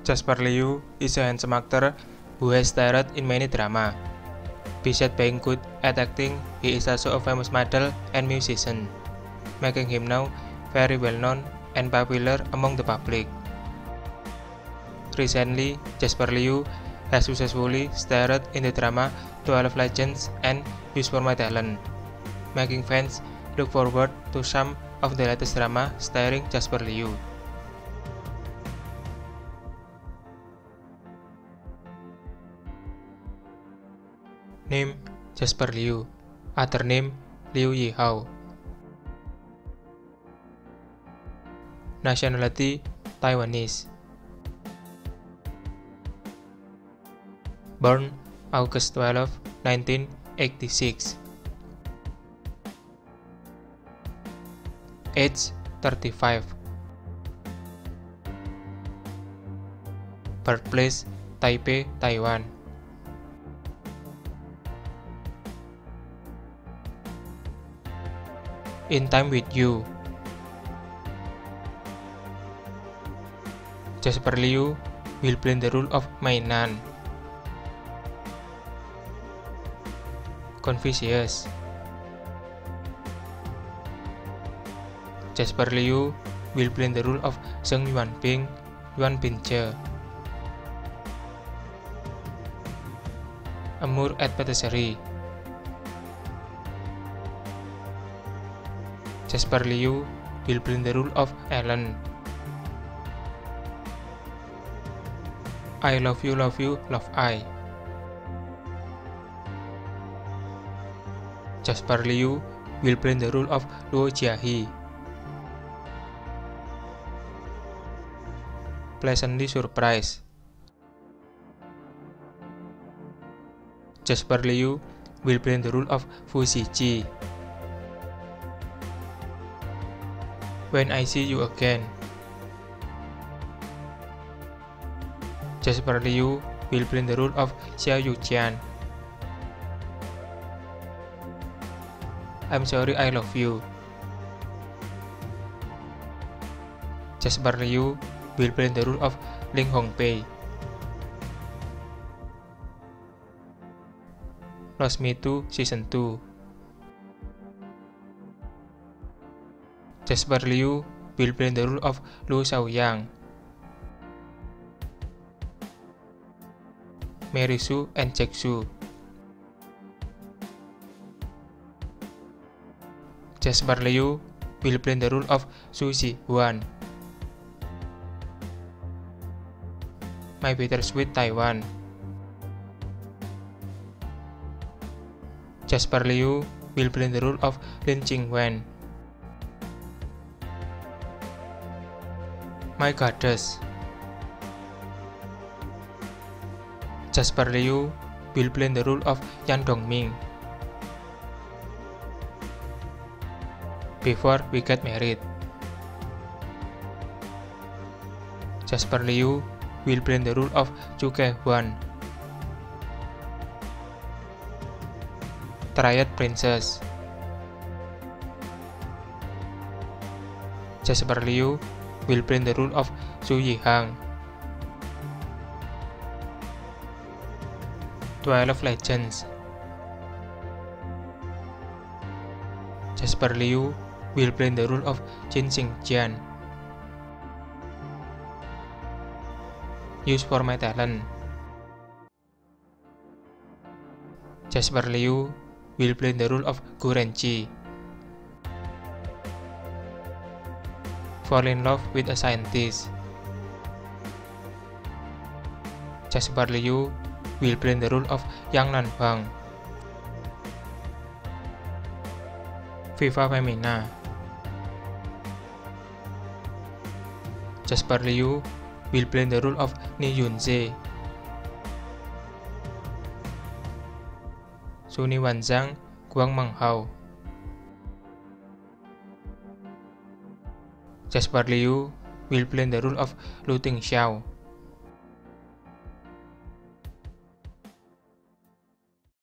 Jasper Liu is a handsome actor who has starred in many drama. Besides being good at acting, he is also a famous model and musician, making him now very well known and popular among the public. Recently, Jasper Liu has successfully starred in the drama 12 Legends and Use for My Talent, making fans look forward to some of the latest drama starring Jasper Liu. Name Jasper Liu, other name Liu Yihao. Nationality Taiwanese. Born August 12, 1986. Age 35. Birthplace Taipei, Taiwan. In time with you. Jasper Liu will play the role of Mainan. Confucius Jasper Liu will play the role of Zheng Yuanbing, Yuan Binche. Amour at Patisserie Jasper Liu play the role of Ellen. I love you, love you, love I. Jasper Liu will the role of Luo Jiahe. Pleasantly surprised. Jasper Liu will the role of Fu Ziqi. When I see you again. Jasper Liu will play the role of Xia Yujian. I'm sorry I love you. Jasper Liu will play the role of Ling Hongpei. Lost Me 2 Season 2 Jasper Liu will play the role of Lu Xiaoyang. Mary Sue and Jack Sue. Jasper Liu will play the role of Su Ji Huan. My Bittersweet Taiwan. Jasper Liu will play the role of Lin Qingwen. My Goddess. Jasper Liu will play the role of Yan Dongming. Before we get married. Jasper Liu will play the role of Chu Ke-hwan. Triad Princess. Jasper Liu will play the role of Su Yihang. Twelve Legends. Jasper Liu will play the role of Jin Xingjian. Use for my talent. Jasper Liu will play the role of Gu Fall in love with a scientist. Jasper Liu will play the role of Yang Nanhuang. Viva Femina. Jasper Liu will play the role of Ni Yunze. Suni Wanzhang, Guang Menghao. Jasper Liu will play the role of Lu Tingxiao.